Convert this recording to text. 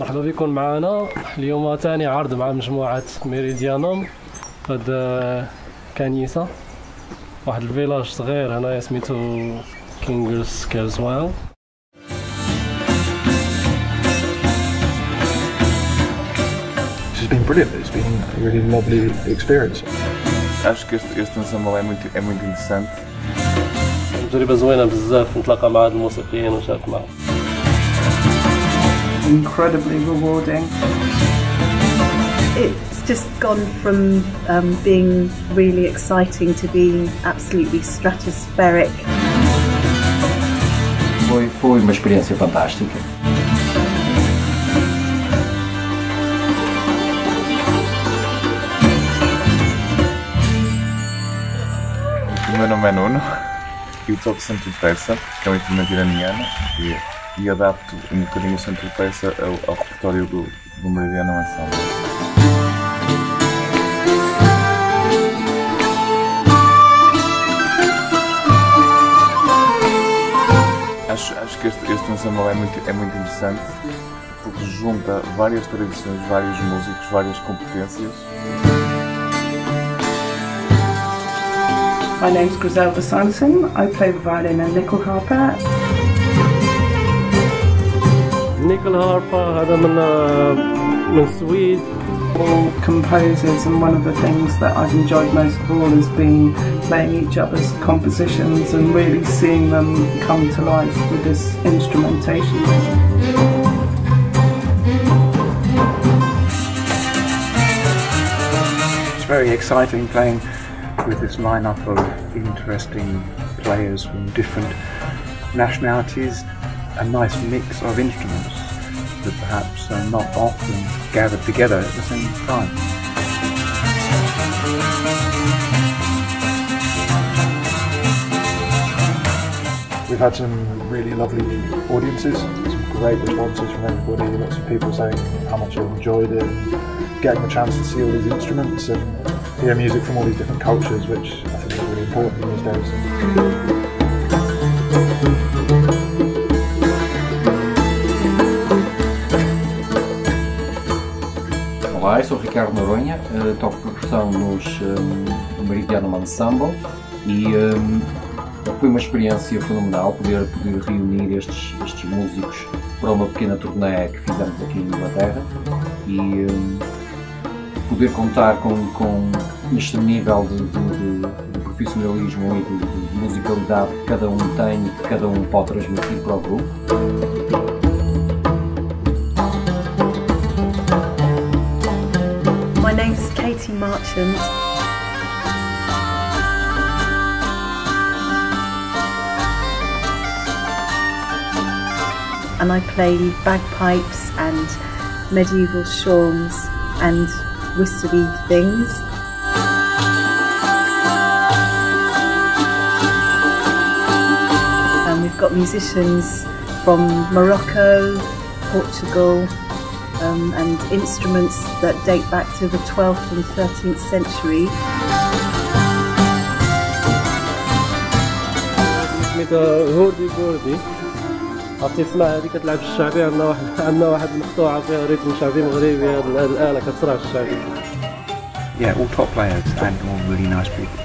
مرحبا بكم معنا اليوم ثاني عرض مع مجموعة ميريديانوم في هاد كنيسة واحد الفيلاج صغير هنايا سميتو كينغرز كازوال This has been brilliant. It's been a really lovely experience. Acho que este, este ensemble é muito, é muito interessante. تجربة زوينة بزاف نتلاقى مع هاد الموسيقيين ونشارك معهم incredibly rewarding. It's just gone from um, being really exciting to being absolutely stratospheric. Foi, foi uma experiência fantástica. O meu nome é Nuno e eu toco santur persa, que é um instrumento iraniano, e, adapto um bocadinho o centro persa ao, ao repertório do, do Meridiano Ensemble. Acho, acho que este, este ensemble é muito, é muito interessante porque junta várias tradições, vários músicos, várias competências. My name's Griselda Sanson. I play the violin and nickel harper. Nyckelharpa hade man uh, Swede. All composers and one of the things that I've enjoyed most of all has been playing each other's compositions and really seeing them come to life with this instrumentation. It's very exciting playing with this lineup of interesting players from different nationalities a nice mix of instruments that perhaps are not often gathered together at the same time. We've had some really lovely audiences, some great responses from everybody, lots of people saying how much they enjoyed it, getting the chance to see all these instruments and hear music from all these different cultures, which I think is really important these days. Sou Ricardo Noronha, eh, toco percussão nos um, Meridiano Ensemble e um, foi uma experiência fenomenal poder, poder reunir estes, estes músicos para uma pequena turnê que fizemos aqui em Inglaterra e um, poder contar com, com este nível de, de- de- de profissionalismo e de musicalidade que cada um tem e que cada um pode transmitir para o grupo. And I play bagpipes and medieval shawms and whistly things. And we've got musicians from Morocco, Portugal, um, and instruments that date back to the 12th and 13th century. سميتها هوردي بوردي عرفتي تسمع هذه كتلعب الشعبي عندنا واحد عندنا واحد المقطوعة فيها ريتم شعبي مغربي هاد الآلة كتصرع الشعبي Yeah, all top players and all really nice people.